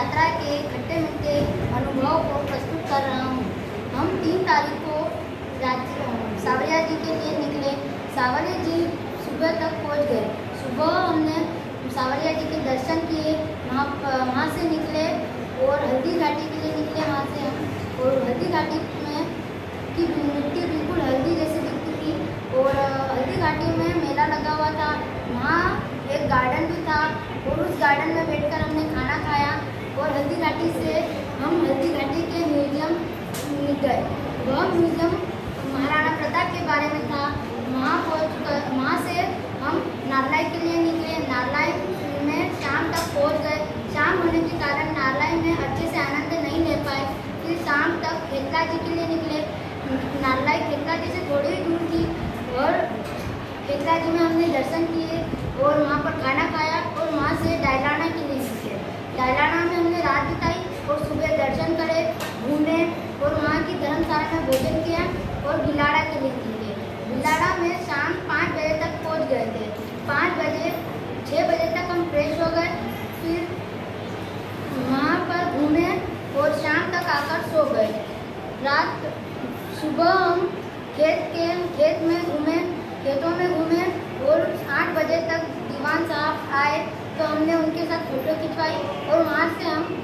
यात्रा के खट्टे मीठे अनुभव को प्रस्तुत कर रहा हूँ। हम तीन तारीख को सावरिया जी के लिए निकले। सावरिया जी सुबह तक पहुँच गए। सुबह हमने सावरिया जी के दर्शन किए। वहाँ वहाँ से निकले और हल्दी घाटी के लिए निकले वहाँ से हम। और हल्दी घाटी में की मिट्टी बिल्कुल हल्दी जैसी दिखती थी। और हल्दी घाटी में मेला लगा हुआ था। वहाँ एक गार्डन भी था और उस गार्डन में बैठकर हमने खाना खाया और हल्दी घाटी से हम हल्दी घाटी के म्यूज़ियम गए वह म्यूज़ियम महाराणा प्रताप के बारे में था। वहाँ पहुँच वहाँ से हम नारलाई के लिए निकले। नारलाई में शाम तक पहुँच गए। शाम होने के कारण नारलाई में अच्छे से आनंद नहीं ले पाए। फिर शाम तक खेतला जी के लिए निकले। नारलाई खेतला जी से थोड़ी ही दूर थी और खेतला जी में हमने दर्शन किए और वहाँ पर खाना खाया और वहाँ से डायलाना के लिए निकले डायलाना में हमने रात बिताई और सुबह दर्शन करे घूमे और वहाँ की धर्मशाला में भोजन किया और गिलाड़ा के लिए निकले गिलाड़ा में शाम पाँच बजे तक पहुँच गए थे। पाँच बजे छः बजे तक हम फ्रेश हो गए। फिर वहाँ पर घूमे और शाम तक आकर सो गए। रात, सुबह हम खेत के, खेत में घूमे, खेतों में घूमे और आठ बजे तक दीवान साहब आए तो हमने उनके साथ फ़ोटो खिंचवाई और वहाँ से हम